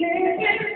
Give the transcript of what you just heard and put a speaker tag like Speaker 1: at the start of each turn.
Speaker 1: Take